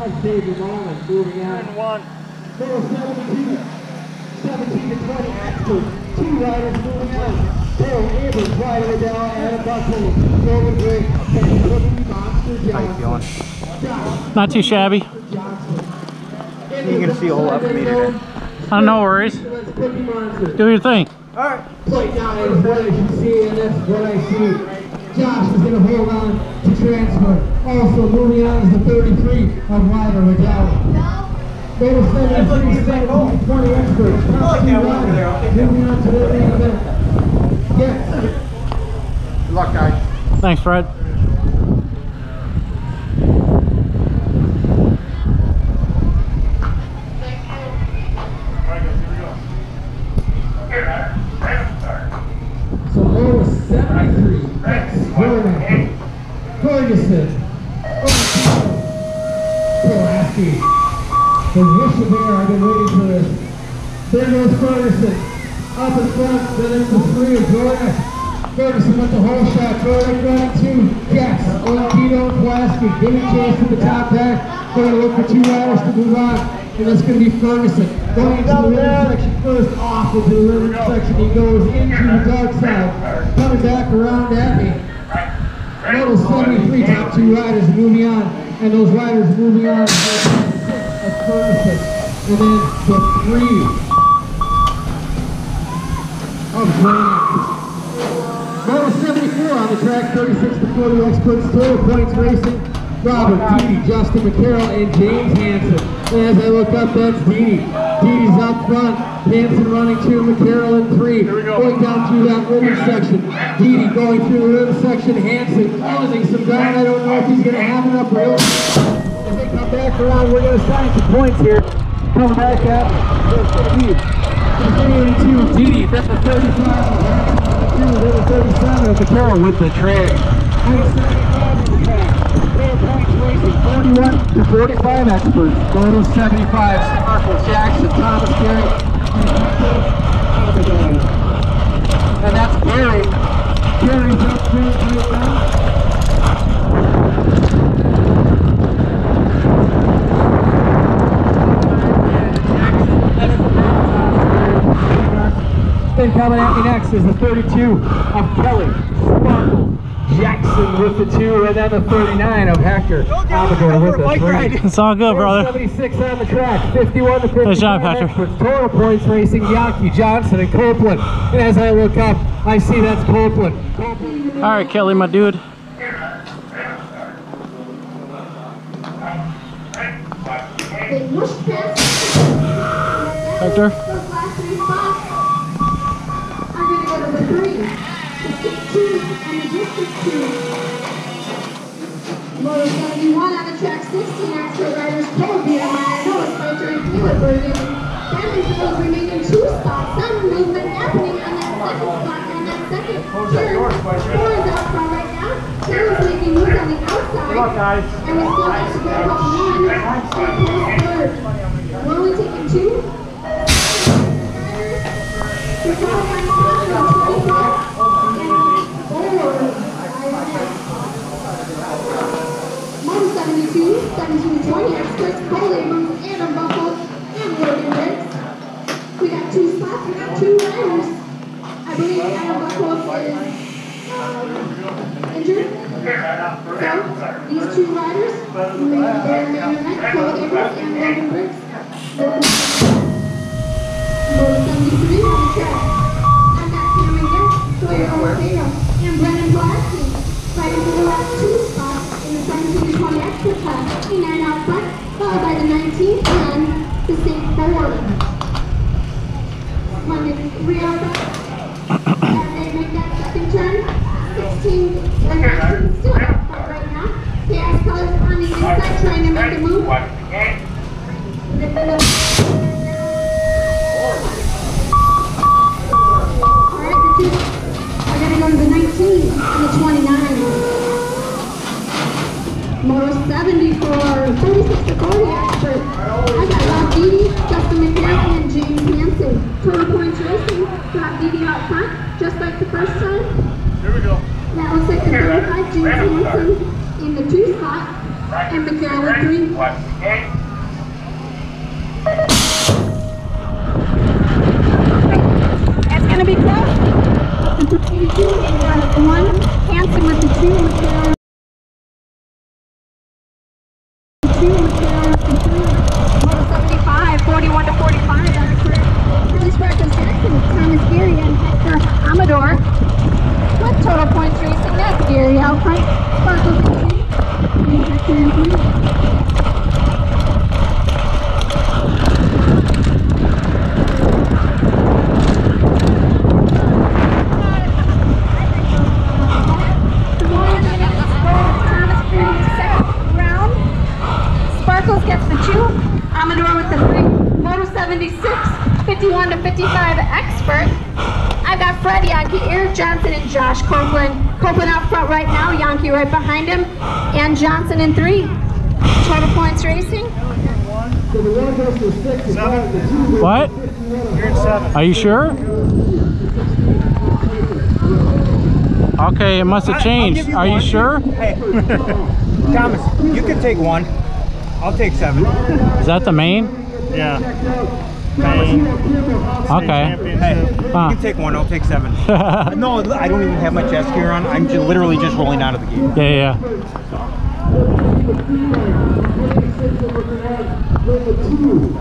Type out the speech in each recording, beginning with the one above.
of David Mullen moving on. And one. Number 17, 17 to 20 expert. Two riders moving on. Taylor Abrams, Ryder Liddell, Adam Buckle, Golden Drake, and Cookie Monster Johnson. Josh Not too shabby. You can see a whole up me today. Uh, no worries. Cookie Monster. Do your thing. Plate down is what I should see, and that's what I see. Josh is going to hold on to transfer. Also moving on is the 33 of Ryder Liddell. Number 73, 17 to 20 experts. Top two riders. Moving on to the main event. Yes. Good luck, guys. Thanks, Fred. So low is 73. X. Vernon. Ferguson. Pulaski. The wish of air. I've been waiting for this. There goes Ferguson. Up in front. Then into three of Jordan. Ferguson with the whole shot. Jordan running two. Olakito and Pulaski. Getting chase from the top back. Going to look for two riders to move on. And that's going to be Ferguson. Going into the middle section first. Off into the middle section. He goes into the dark side. Coming back around at me. Total 73 top two riders moving on, and those riders moving on Ferguson. And then the three of Grant. Moto 74 on the track, 36 to 40 experts, total points racing. Robert, Didi, Justin McCarroll, and James Hansen. And as I look up, that's Didi. Didi's up front. Hansen running two, McCarroll in three. Going down through that women's section. Didi going through the women's section. Hansen closing some ground. I don't know if he's going to have enough real. As they come back around, we're going to sign some points here. Coming back up. There's going to be continuing to That's the 35. Number 37 of McCarroll with the trade. 41 to 45 experts. Total 75. Marcus Jackson, Thomas Gary. And that's Gary. Gary's up front right now. Coming at me next is the 32 of Kelly Sparkle Jackson with the two, and then the 39 of Hector Amador with the three. It's all good, brother. 76 on the track, 51 to 55 Nice job, Patrick. experts. Total points racing Yaki, Johnson, and Copeland. And as I look up, I see that's Copeland. Copeland. All right, Kelly, my dude. They mushed past. Hector? Those last three spots are gonna go to the three, the sixteen, and the district two. Moto seventy-one on the track, sixteen extra riders, Columbia, Manitoba, Spencer, and Hewitt Battling for those remaining two spots, some movement happening on that second spot, on that second. Four is out front right now, making moves on the outside. guys. And we still have to go one. Third. We're only taking two. Moto 72, 17 to 20 experts, Cole Abrams, Adam Buckle, and Logan Briggs. We got two spots, we got two riders. I believe Adam Buckle is injured. So, these two riders, may their main event, Cole Abrams and Logan Briggs. Moto 73 on the track. I've got Cameron Gibbs, Sawyer and Brennan Pulaski. Fighting for the last two spots in the 17 to 20 extra class. 29 out front, followed by the 19 and the St. Ford. One to three out front. As they make that second turn, 16 or 19 still out front right now. Chaos Colors on the inside trying to make a move. Zip it up. Alright, the two are gonna go to the 19 and the 29. Moto 70 for 36 to 40 expert. I got Rob Didi, Justin McCarron, and James Hansen. Total points racing, Rob Didi out front, just like the first time. Here we go. That looks like the 35, James Hansen in the two spot, and McCarron with three. It's gonna be close. The two, uh, one, Hanson with the two, Mateo. Two, Mateo with the three. Moto 75, 41 to 45. That's for Billy Sparkles Jackson, Thomas Geary, and Hector Amador. With total points racing, that's Geary out front. Sparkles in two, and Hector in three. Sparkles gets the two. Amador with the three. Moto 76, 51 to 55 expert. I've got Fred Yankee, Eric Johnson, and Josh Copeland. Copeland out front right now, Yankee right behind him, and Johnson in three. Total points racing. So the one goes the five, the two What? to 51. You're. Are you sure? Okay, it must have changed. Are you sure? Hey, Thomas, you can take one. I'll take seven. Is that the main? Yeah. Main. Okay. Hey, you uh. can take one. I'll take seven. no, I don't even have my chest gear on. I'm ju- literally just rolling out of the gate. Yeah, yeah. With the two,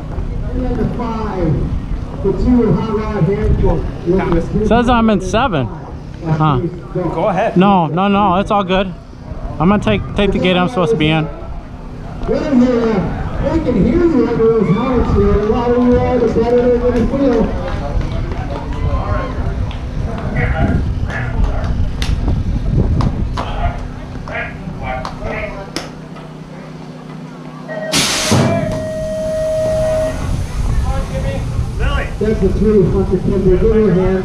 and then the five, the two and hot rod handful. With the two- Says I'm in seven. Huh. Go ahead. No, no, no. It's all good. I'm gonna take take the gate I'm supposed to be in. Good here. They can hear you under those helmets here. The louder you are, the better they're going to feel. That's the three, Hunter her a hand.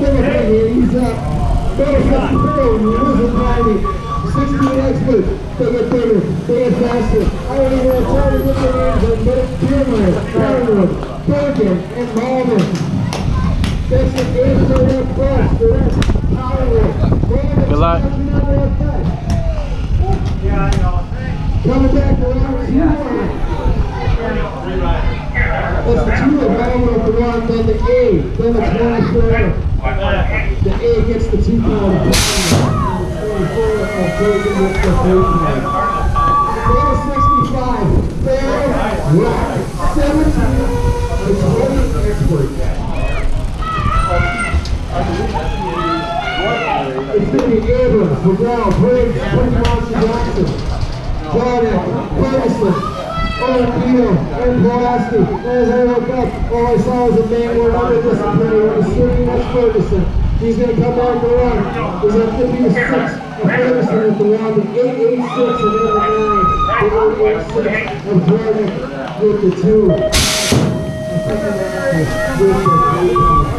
Give a hand here. He's up. Better 54, you losing 90. 16 experts. They get bigger. They get faster. I don't even have time to get their names on, but it's Gilmore, Firewood, Bergen, and Malden. That's the game for that bus. The rest, Firewood. Good luck. Coming back around two more. That's the two of them with the one, then the A, then the 24. The A gets the two card. And the 24 of Bergen gets the three card. Number 65, Fair Rock, 17, the 20 expert. It's gonna be Abrams, McGraw, Briggs, Prince Monson Jackson, Jordan, Ferguson, Owen and Pulaski. As I look up, all I saw was a man wearing under disciplinary on the steering, Ferguson. He's gonna come out the run. He's at 56 of Ferguson at the the 886 and the 9, the 886 of Jordan with the 2. I think I'm at with the 3.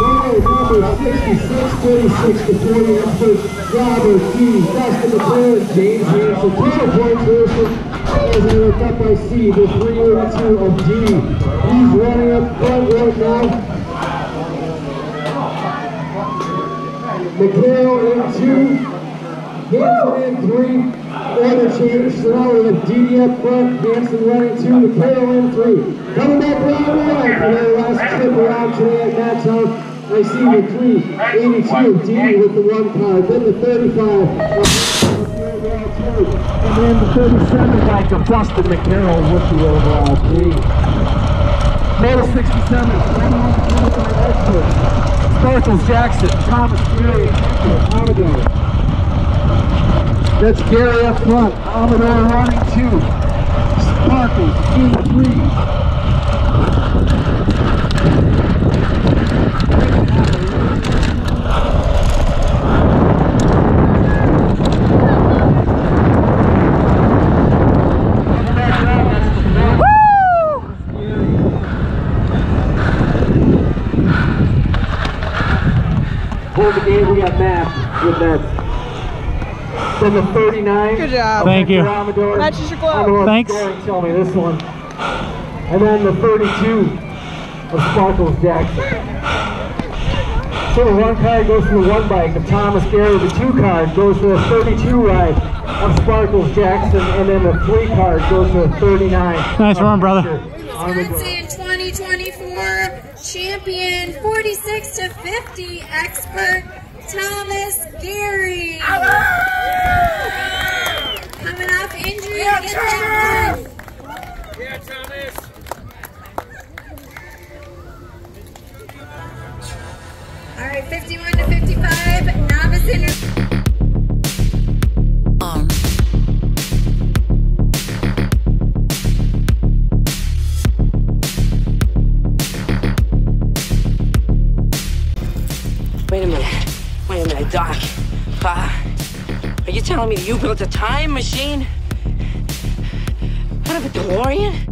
Number number 66, 36 to 40 experts, Robert G, Dustin McLaren, James Hanson, total points versus, as I look up, I see the 382 of G. He's running up front right now. McHale in two, In three, order change, we have Didi up front, Hanson running two, McHale in three. Coming back around one for their last trip around today at Matt's house. I see the three, 82, Didi with the one card, then the 35. And then the 37 back to Dustin McCarroll with the overall three. Moto 67, experts. Sparkles Jackson, Thomas Fury, Amador. That's Gary up front. Amador running two. Sparkles in three. Hold the game, we got Matt with that. Then the 39. Good job. Thank you. Matches Matches your glove. Thanks. Tell me this one. And then the 32 of Sparkles Jackson. So the one card goes to the one bike. The Thomas Gary, the two card goes to the 32 ride. of Sparkles Jackson, and then the three card goes to the 39. Nice run, brother. Wisconsin 2024 champion 46 to 50 expert Thomas Gary. Coming off injury to get that win. All right, 51 to 55 novice inter- telling me you built a time machine? Out of a DeLorean?